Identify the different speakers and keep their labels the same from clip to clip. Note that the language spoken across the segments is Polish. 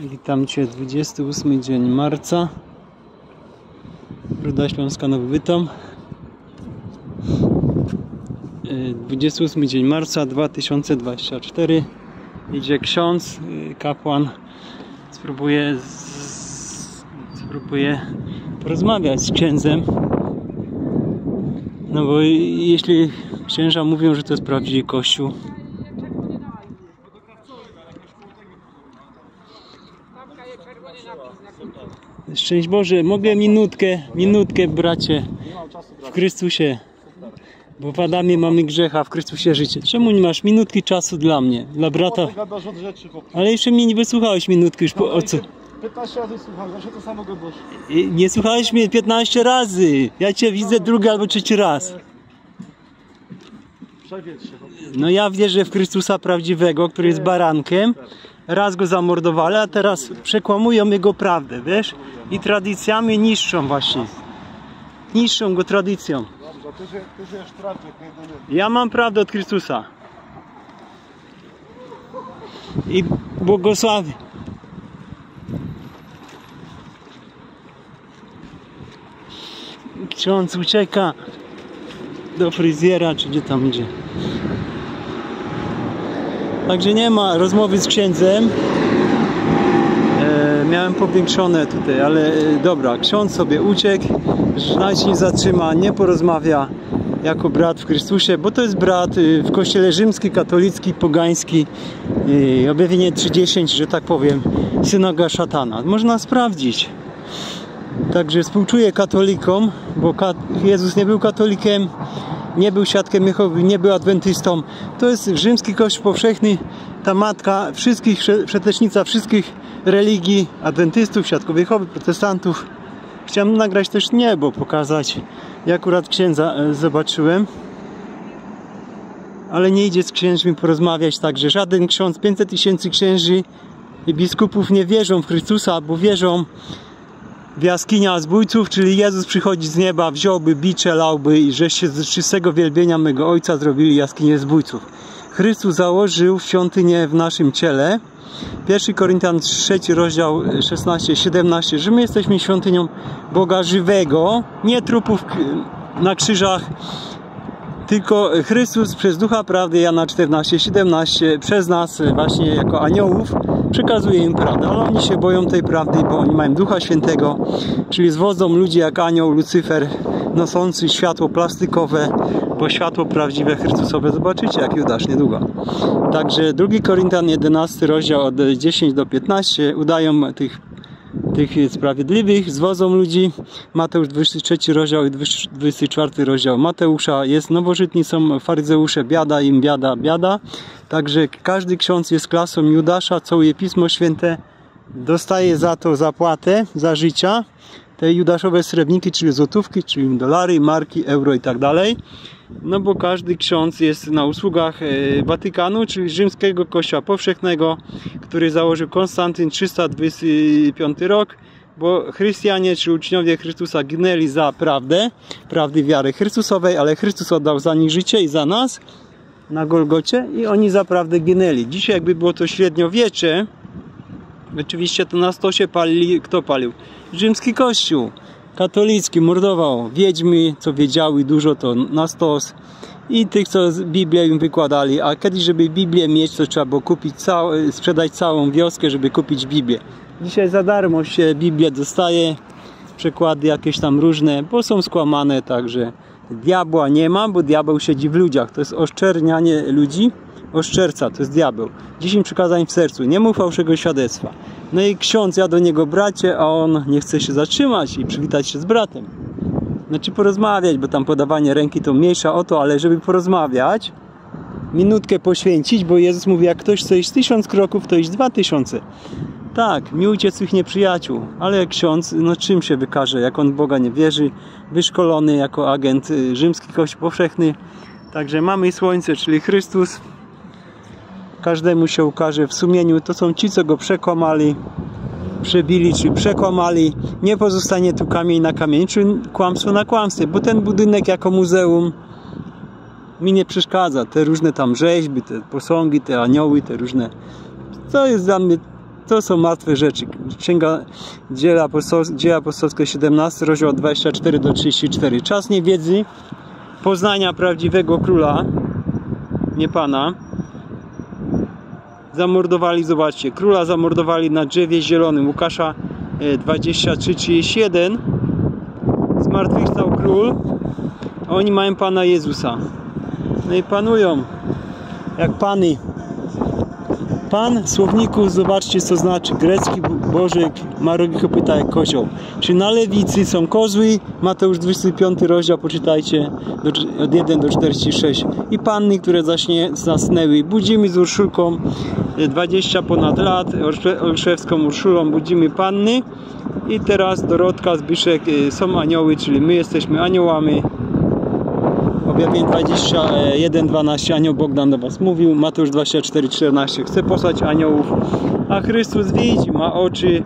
Speaker 1: Witam Cię 28 dzień marca. Ruda Śląska Nowy Bytom. Y, 28 dzień marca 2024 Idzie ksiądz, y, kapłan. Spróbuję z... Spróbuję porozmawiać z księdzem. No bo jeśli księża mówią, że to jest prawdziwy kościół Szczęść Boże, mogę minutkę, minutkę bracie w Chrystusie. Bo w Adamie mamy grzecha, w Chrystusie życie. Czemu nie masz minutki czasu dla mnie, dla brata? Ale jeszcze mnie nie wysłuchałeś minutki już po, o co?
Speaker 2: 15 razy słucham, zawsze to samo gadasz.
Speaker 1: Nie słuchałeś mnie 15 razy. Ja cię widzę drugi albo trzeci raz. No ja wierzę w Chrystusa prawdziwego, który jest barankiem. Raz go zamordowali, a teraz przekłamują jego prawdę, wiesz? I tradycjami niszczą właśnie. Niszczą go tradycją. Ja mam prawdę od Chrystusa. I błogosławię. Ksiądz ucieka do fryzjera, czy gdzie tam idzie. Także nie ma rozmowy z księdzem. E, miałem powiększone tutaj, ale e, dobra, ksiądz sobie uciekł, się nie zatrzyma, nie porozmawia jako brat w Chrystusie, bo to jest brat y, w kościele rzymski, katolicki, pogański, y, objawienie 30, że tak powiem, synaga szatana. Można sprawdzić. Także współczuję katolikom, bo Jezus nie był katolikiem, nie był świadkiem Jehowy, nie był adwentystą. To jest rzymski kościół powszechny, ta matka wszystkich, prze- przetecznica wszystkich religii, adwentystów, świadków Jehowy, protestantów. Chciałem nagrać też niebo, pokazać. Ja akurat księdza e, zobaczyłem. Ale nie idzie z księżmi porozmawiać, także żaden ksiądz, 500 tysięcy księży i biskupów nie wierzą w Chrystusa, bo wierzą jaskinia zbójców, czyli Jezus przychodzi z nieba, wziąłby bicze, lałby i żeście z czystego wielbienia mego Ojca zrobili jaskinię zbójców. Chrystus założył świątynię w naszym ciele. 1 Koryntian 3 rozdział 16-17, że my jesteśmy świątynią Boga żywego, nie trupów na krzyżach, tylko Chrystus przez Ducha Prawdy Jana 14-17 przez nas właśnie jako aniołów przekazuje im prawdę, ale oni się boją tej prawdy, bo oni mają Ducha Świętego, czyli zwodzą ludzi jak anioł Lucyfer noszący światło plastikowe, bo światło prawdziwe Chrystusowe zobaczycie jak Judasz niedługo. Także 2 Koryntian 11 rozdział od 10 do 15 udają tych tych sprawiedliwych, zwodzą ludzi. Mateusz 23 rozdział i 24 rozdział Mateusza jest nowożytni, są faryzeusze, biada im, biada, biada. Także każdy ksiądz jest klasą Judasza, całuje Pismo Święte, dostaje za to zapłatę, za życia. Te judaszowe srebrniki, czyli złotówki, czyli dolary, marki, euro i tak dalej. No bo każdy ksiądz jest na usługach e, Watykanu, czyli rzymskiego kościoła powszechnego, który założył Konstantyn 325 rok, bo chrystianie czy uczniowie Chrystusa ginęli za prawdę, prawdy wiary Chrystusowej, ale Chrystus oddał za nich życie i za nas na Golgocie i oni za prawdę ginęli. Dzisiaj jakby było to średniowiecze, Oczywiście to na stosie palili, kto palił? Rzymski kościół katolicki mordował wiedźmy, co wiedziały dużo to na stos i tych, co Biblię im wykładali, a kiedyś, żeby Biblię mieć, to trzeba było kupić cał, sprzedać całą wioskę, żeby kupić Biblię. Dzisiaj za darmo się Biblię dostaje, przekłady jakieś tam różne, bo są skłamane, także diabła nie ma, bo diabeł siedzi w ludziach, to jest oszczernianie ludzi, oszczerca, to jest diabeł. 10 przykazań w sercu, nie mów fałszywego świadectwa. No i ksiądz, ja do niego bracie, a on nie chce się zatrzymać i przywitać się z bratem. Znaczy porozmawiać, bo tam podawanie ręki to mniejsza o to, ale żeby porozmawiać, minutkę poświęcić, bo Jezus mówi, jak ktoś chce iść tysiąc kroków, to iść dwa tysiące. Tak, miłujcie swych nieprzyjaciół, ale ksiądz, no czym się wykaże, jak on Boga nie wierzy, wyszkolony jako agent y, rzymski kościół powszechny. Także mamy słońce, czyli Chrystus, każdemu się ukaże w sumieniu. To są ci, co go przekłamali, przebili, czy przekłamali. Nie pozostanie tu kamień na kamień, czy kłamstwo na kłamstwie, bo ten budynek jako muzeum mi nie przeszkadza. Te różne tam rzeźby, te posągi, te anioły, te różne. To jest dla mnie To są martwe rzeczy. Księga Dzieła, Apostol, Dzieła Apostolskie 17, rozdział 24 do 34. Czas niewiedzy, poznania prawdziwego króla, nie pana. Zamordowali, zobaczcie, króla zamordowali na drzewie zielonym. Łukasza e, 23-31. Zmartwychwstał król, a oni mają Pana Jezusa. No i panują jak Pany. Pan słowniku, zobaczcie co znaczy grecki bożek ma rogi kopyta jak kozioł. Czy na lewicy są kozły, Mateusz 25 rozdział, poczytajcie do, od 1 do 46. I panny, które zaśnie, zasnęły. Budzimy z Urszulką e, 20 ponad lat, Olsze- Olszewską Urszulą budzimy panny. I teraz Dorotka, Zbyszek e, są anioły, czyli my jesteśmy aniołami. Objawienie 21:12 anioł Bogdan do was mówił, Mateusz 24:14 chce posłać aniołów, a Chrystus widzi, ma oczy,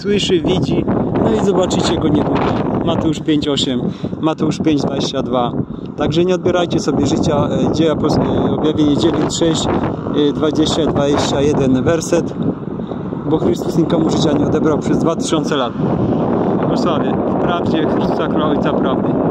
Speaker 1: słyszy, widzi, no i zobaczycie go niedługo. Mateusz 5:8, Mateusz 5:22. Także nie odbierajcie sobie życia e, dzieła pos- e, objawienie 9:6 e, 20 21 werset, bo Chrystus nikomu życia nie odebrał przez 2000 lat. Błogosławię w prawdzie Chrystusa Króla Ojca Prawdy.